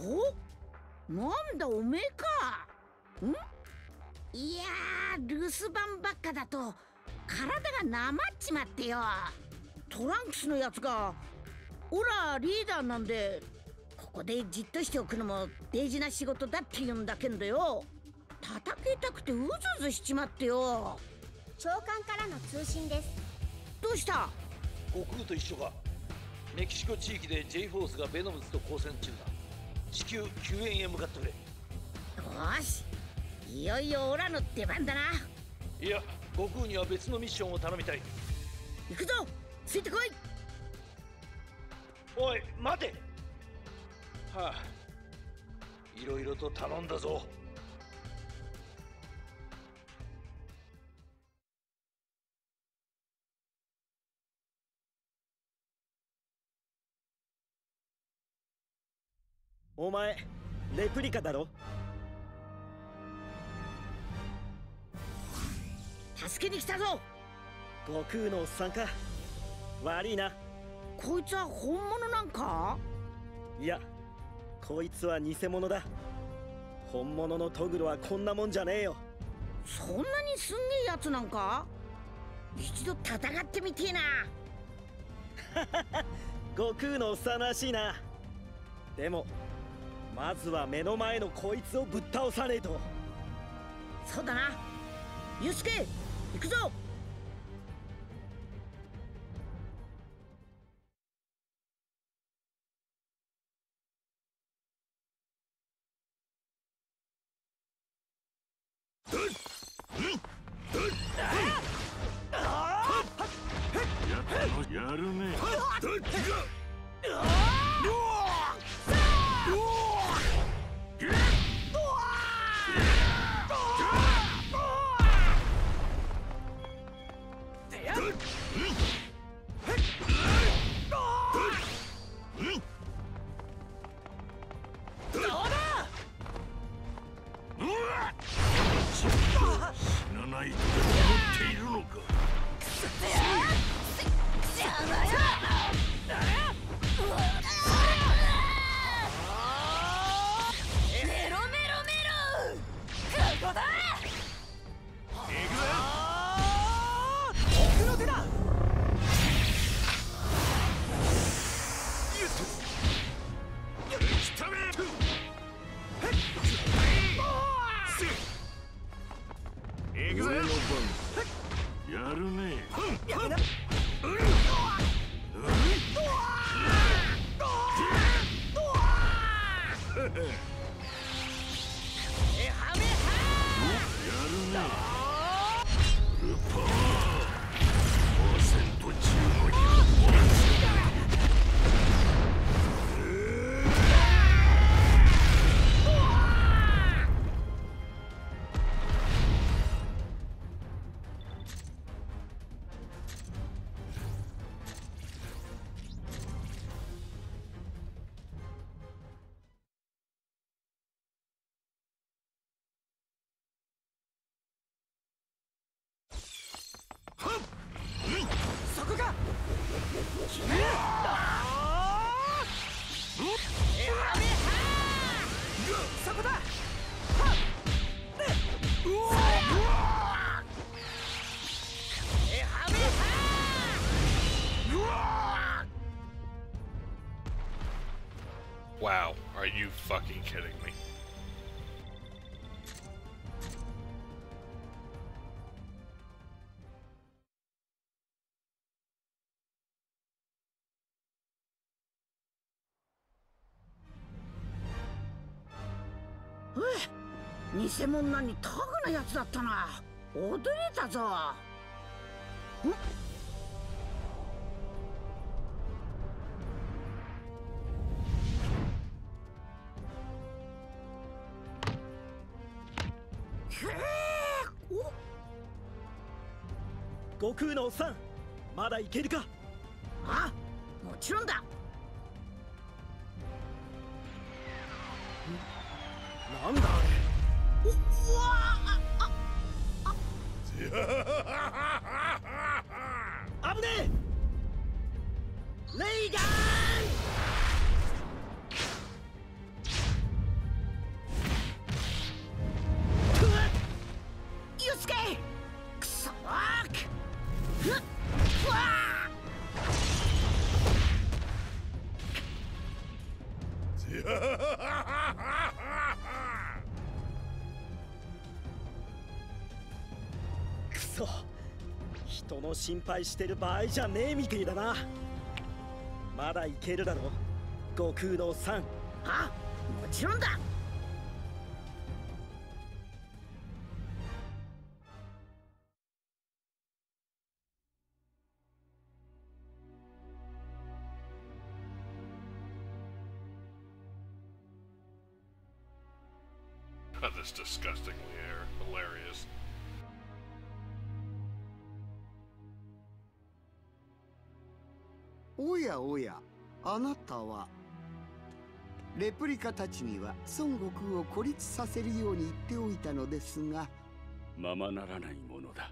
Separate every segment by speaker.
Speaker 1: お？なんだおめえかん？いや留守番ばっかだと体がなまっちまってよ。トランクスのやつがオラリーダーなんでここでじっとしておくのも大事な仕事だって言うんだけどよ。叩きたくてうずうずしちまってよ。
Speaker 2: 長官からの通信です。
Speaker 1: どうした？
Speaker 3: 悟空と一緒か。メキシコ地域で J フォースがベノムズと交戦中だ至急救援へ向かってくれ。
Speaker 1: よし。いよいよオラの出番だな。い
Speaker 3: や悟空には別のミッションを頼みたい。
Speaker 1: 行くぞ。ついてこい。
Speaker 3: おい待て。はあいろいろと頼んだぞ
Speaker 4: お前レプリカだろ？
Speaker 1: 助けに来たぞ！
Speaker 4: 悟空のおっさんか？悪いな。
Speaker 1: こいつは本物なんか？
Speaker 4: いやこいつは偽物だ。本物のトグロはこんなもんじゃねえよ。
Speaker 1: そんなにすんげえやつなんか？一度戦ってみてえな。
Speaker 4: 悟空のおっさんらしいな。でもまずは目の前のこいつをぶっ倒さねえと。
Speaker 1: そうだな。ユースケ行くぞ。
Speaker 5: うん fucking kidding me?
Speaker 1: 偽物なにタグなやつだったな。驚いたぞ。ん
Speaker 4: 空のおっさんまだいけるか？
Speaker 1: あもちろんだ。
Speaker 4: なんだあれ？心配してる場合じゃねえみてえだな。まだいけるだろ悟空のさん。
Speaker 1: あもちろんだ。
Speaker 6: やおやあなたはレプリカたちには孫悟空を孤立させるように言っておいたのですが
Speaker 7: ままならないものだ。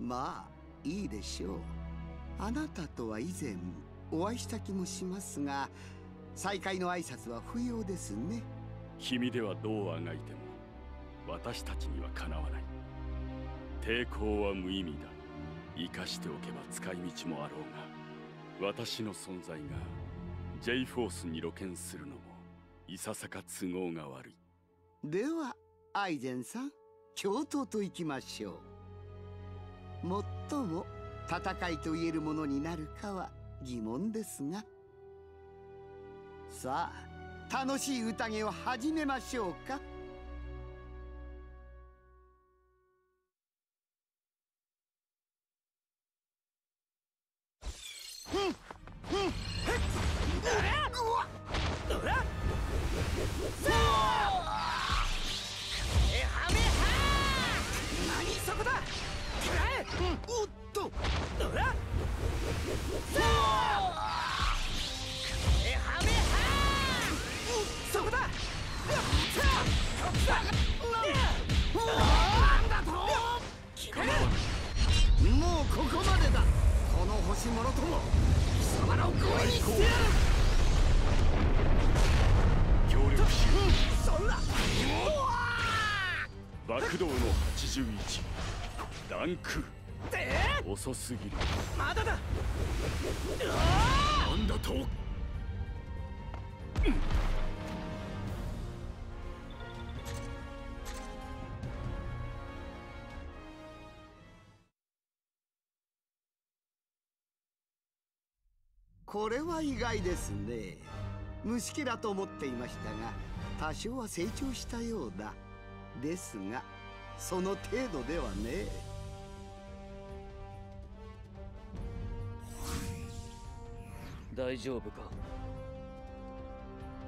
Speaker 6: まあいいでしょう。あなたとは以前お会いした気もしますが再会の挨拶は不要ですね。
Speaker 7: 君ではどうあがいても私たちにはかなわない。抵抗は無意味だ。生かしておけば使い道もあろうが私の存在が J フォースに露見するのもいささか都合が悪い。
Speaker 6: ではアイゼンさん共闘といきましょう。もっとも戦いと言えるものになるかは疑問ですが。さあ楽しい宴を始めましょうか。ここまでだ。この星もろとも貴様らを強引にしてや。る
Speaker 7: 協力しよ
Speaker 6: そんな
Speaker 7: う爆動の81ランク遅すぎる。
Speaker 6: まだだ。
Speaker 7: なんだと？
Speaker 6: これは意外ですね。虫けらと思っていましたが多少は成長したようだ。ですがその程度ではね。
Speaker 4: 大丈夫か？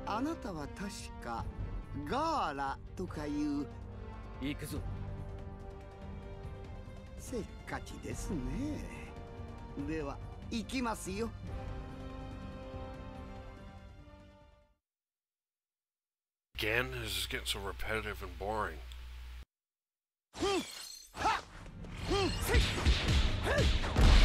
Speaker 6: あなたは確かガーラとかいう。
Speaker 4: 行くぞ。
Speaker 6: せっかちですね。では行きますよ
Speaker 8: Again, this is getting so repetitive and boring.
Speaker 4: Hmm. Hmm.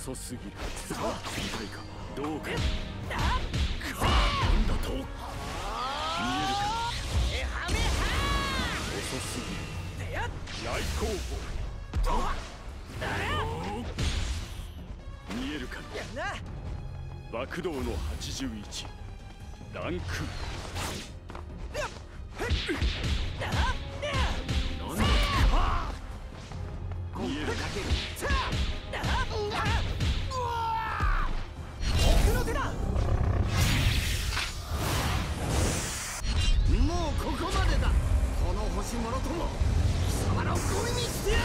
Speaker 7: 遅すぎる。さあ正解かどうかなんだと見えるか遅すぎる来候補見えるか爆動の81ランクなんだ見えるか
Speaker 6: ここまでだこの星者とも貴様らをゴミにしてやる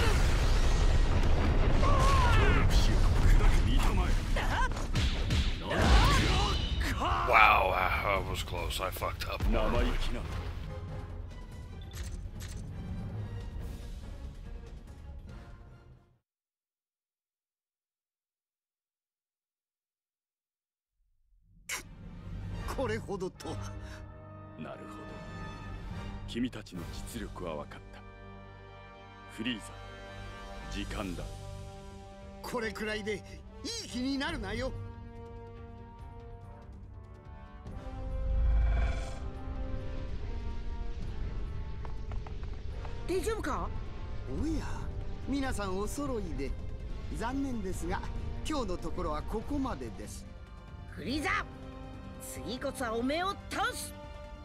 Speaker 8: Wow, I, I was close. I fucked up.
Speaker 9: Horribly. 君たちの実力は分かった。フリーザ時間だ。
Speaker 6: これくらいでいい気になるなよ。
Speaker 1: 大丈夫か？
Speaker 6: おや皆さんお揃いで。残念ですが今日のところはここまでです。
Speaker 1: フリーザ次こそはおめえを倒す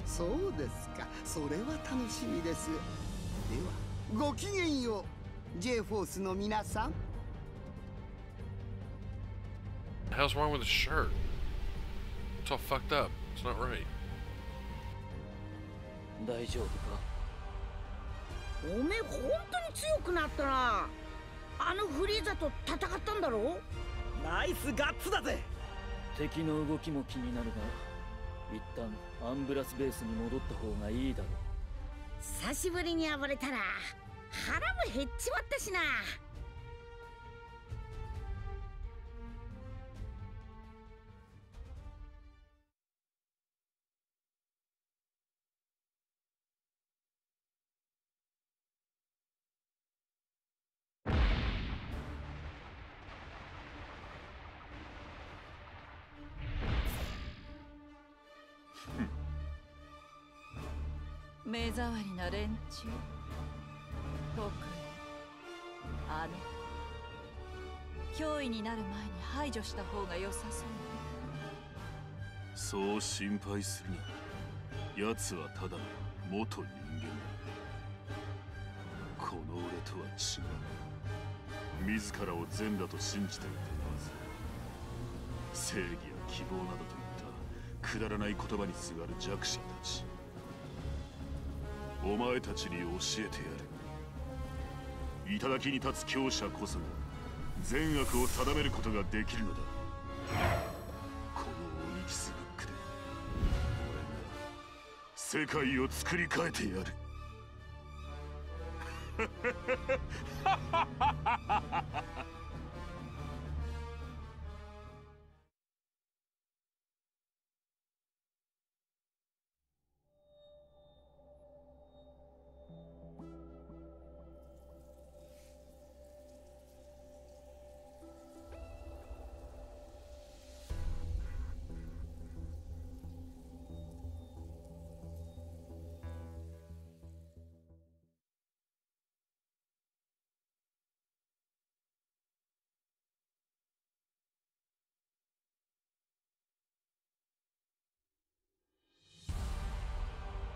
Speaker 6: そうですか。それは楽しみです。ではごきげんよう J フォースの皆さん。
Speaker 8: Hell's wrong with his shirt? It's all fucked up. It's not right.
Speaker 10: 大丈夫か？
Speaker 1: おめえ本当に強くなったな。あのフリーザと戦ったんだろ？
Speaker 4: ナイスガッツだぜ。
Speaker 11: 敵の動きも気になるが一旦アンブラスベースに戻った方がいいだろう。
Speaker 1: 久しぶりに暴れたら腹も減っちまったしな。
Speaker 12: 目障りな連中。特にあの脅威になる前に排除した方が良さそう。
Speaker 9: そう心配するな。奴はただの元人間だ。この俺とは違う。自らを善だと信じていてまず。正義や希望などといったくだらない言葉にすがる弱者たち。お前たちに教えてやる。頂に立つ強者こそが善悪を定めることができるのだ。このオニキスブックで俺が世界を作り変えてやる。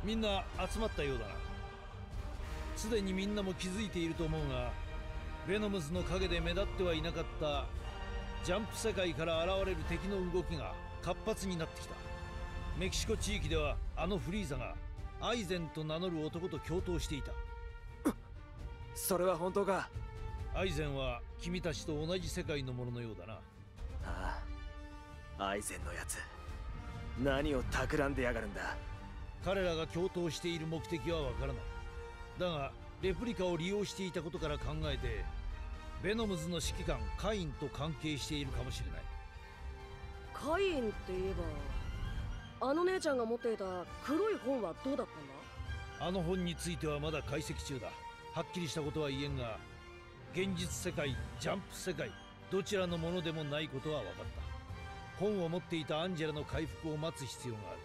Speaker 10: みんな集まったようだな。すでにみんなも気づいていると思うがベノムズの陰で目立ってはいなかったジャンプ世界から現れる敵の動きが活発になってきた。メキシコ地域ではあのフリーザがアイゼンと名乗る男と共闘していた。
Speaker 13: それは本当か？
Speaker 10: アイゼンは君たちと同じ世界のもののようだな。
Speaker 13: ああアイゼンのやつ。何を企んでやがるんだ？
Speaker 10: 彼らが共闘している目的はわからない。だがレプリカを利用していたことから考えてベノムズの指揮官カインと関係しているかもしれない。
Speaker 14: カインって言えばあの姉ちゃんが持っていた黒い本はどうだったんだ？
Speaker 10: あの本についてはまだ解析中だ。はっきりしたことは言えんが現実世界ジャンプ世界どちらのものでもないことは分かった。本を持っていたアンジェラの回復を待つ必要がある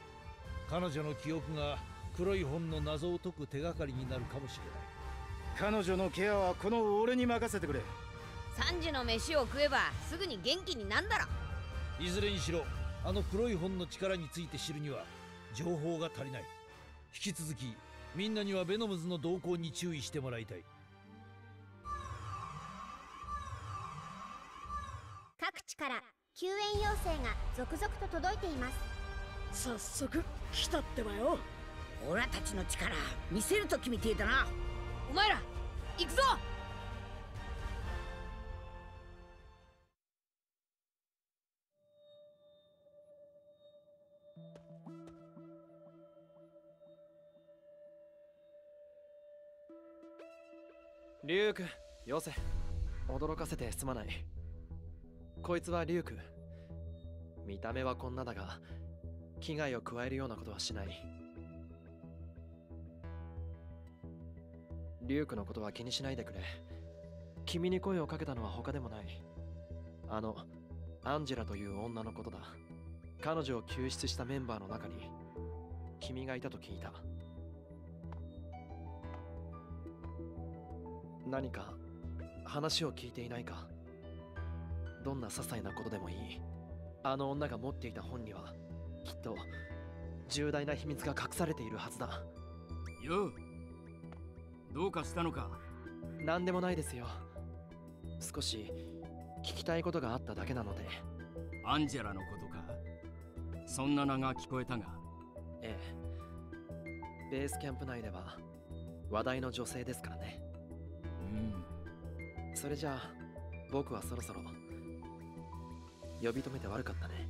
Speaker 10: 彼女の記憶が黒い本の謎を解く手がかりになるかもしれない。
Speaker 15: 彼女のケアはこの俺に任せてくれ。
Speaker 12: 3時の飯を食えばすぐに元気になんだろ
Speaker 10: いずれにしろあの黒い本の力について知るには情報が足りない。引き続きみんなにはベノムズの動向に注意してもらいたい。
Speaker 2: 各地から救援要請が続々と届いています。
Speaker 14: 早速来たってばよ。
Speaker 1: オラたちの力見せると決めてえだな。
Speaker 12: お前ら行くぞ。
Speaker 13: リュウクよせ驚かせてすまない。こいつはリュウク見た目はこんなだが危害を加えるようなことはしない。リュークのことは気にしないでくれ。君に声をかけたのは他でもない。あのアンジェラという女のことだ。彼女を救出したメンバーの中に君がいたと聞いた。何か話を聞いていないか。どんな些細なことでもいい。あの女が持っていた本にはきっと重大な秘密が隠されているはずだ。
Speaker 16: よう。どうかしたのか？
Speaker 13: 何でもないですよ。少し聞きたいことがあっただけなので。
Speaker 16: アンジェラのことか？そんな名が聞こえたが？
Speaker 13: ええ。ベースキャンプ内では話題の女性ですからね。
Speaker 16: うん。
Speaker 13: それじゃあ僕はそろそろ呼び止めて悪かったね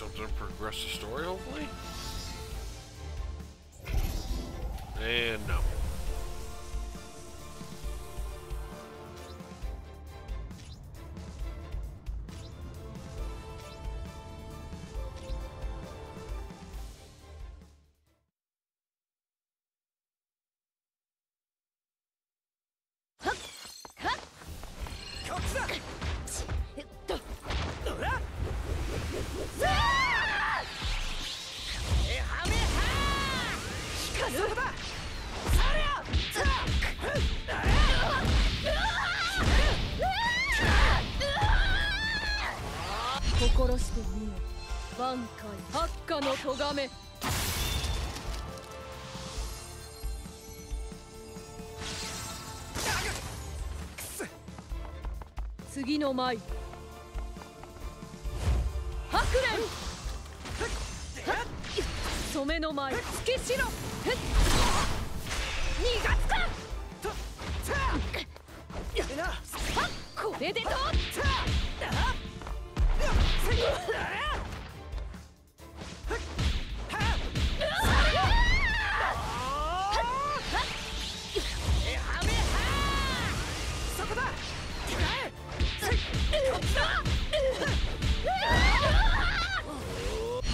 Speaker 8: Something to progress the story, hopefully? And no.
Speaker 17: してみよ挽回発火の咎め。次の舞。白蓮。染めの舞。つけしろ。逃がすか。これでと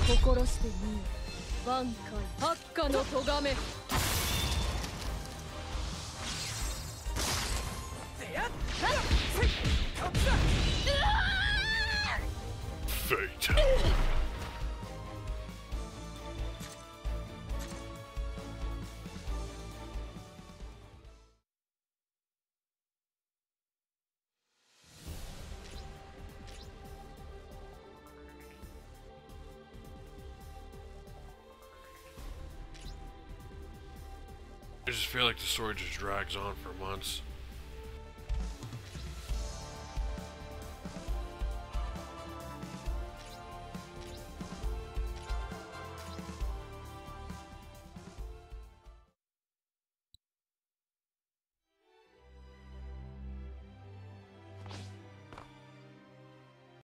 Speaker 17: 心してみよ挽回発火の咎め。
Speaker 8: Fate. I just feel like the story just drags on for months.